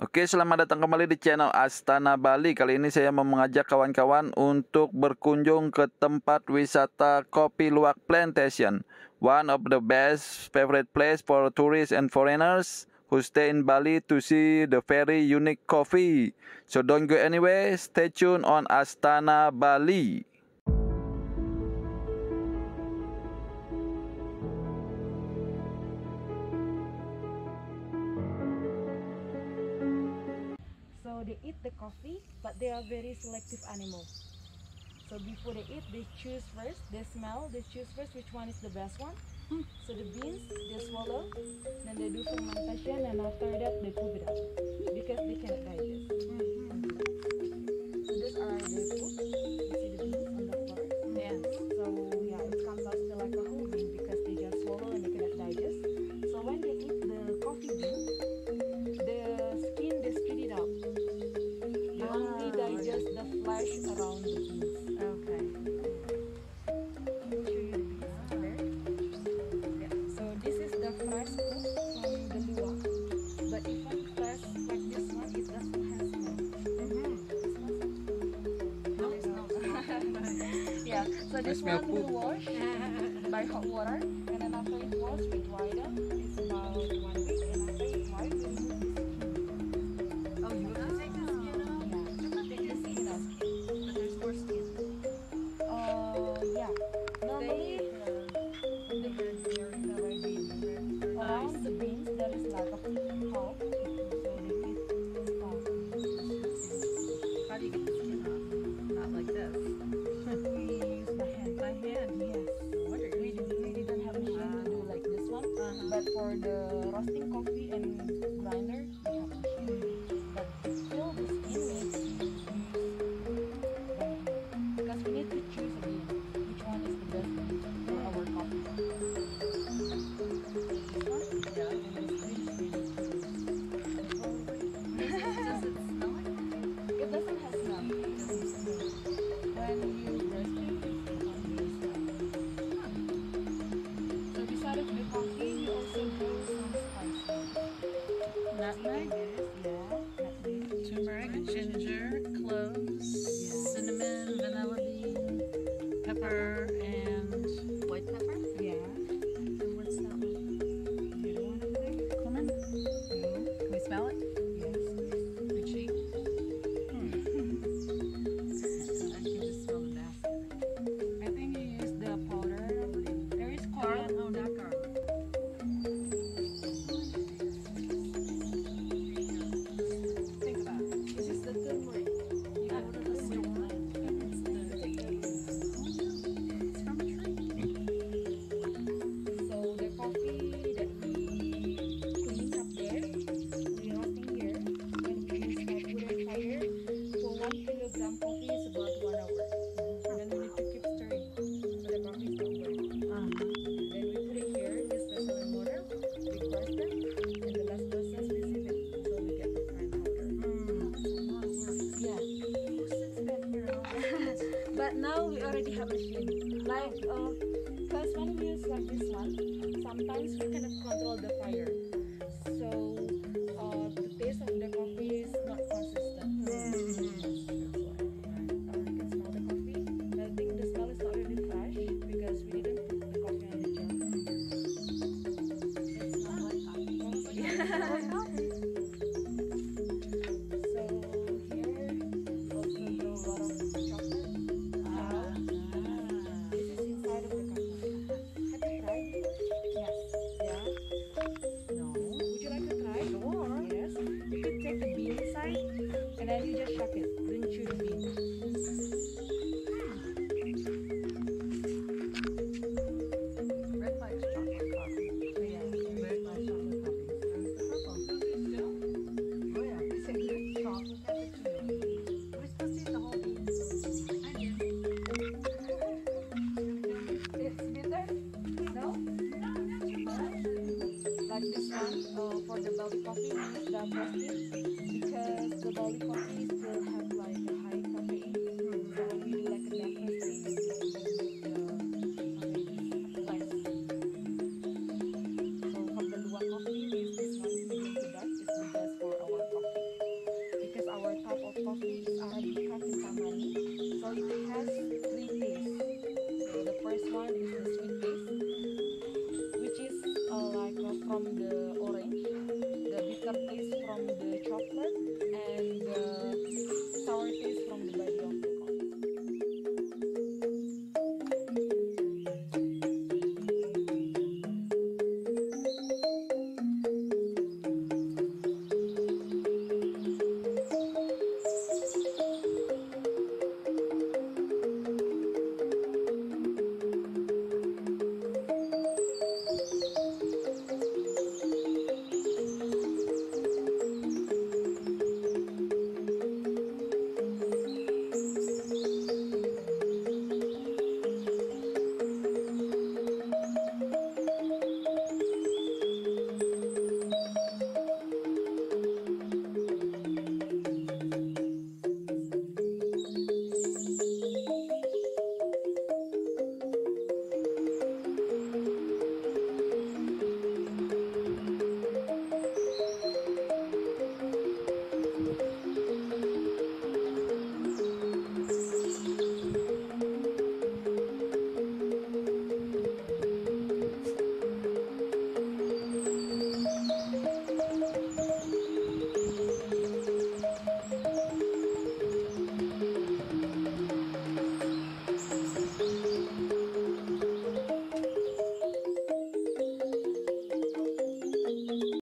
Oke, selamat datang kembali di channel Astana Bali. Kali ini saya mau mengajak kawan-kawan untuk berkunjung ke tempat wisata Kopi Luwak Plantation, one of the best favorite place for tourists and foreigners who stay in Bali to see the very unique coffee. So don't go anywhere, stay tuned on Astana Bali. the coffee, but they are very selective animals. So before they eat, they choose first, they smell, they choose first which one is the best one. Hmm. So the beans, they swallow, then they do fermentation, and after that, they poop it out. Because they can rights book from the. But if like this one, it doesn't have. Mm -hmm. No, it's not. yeah, so this one we wash by hot water and then after it wash, we dry them. It's about one week. already have a flame. Like uh, when one we use like this one. Sometimes we cannot control the fire. Bye.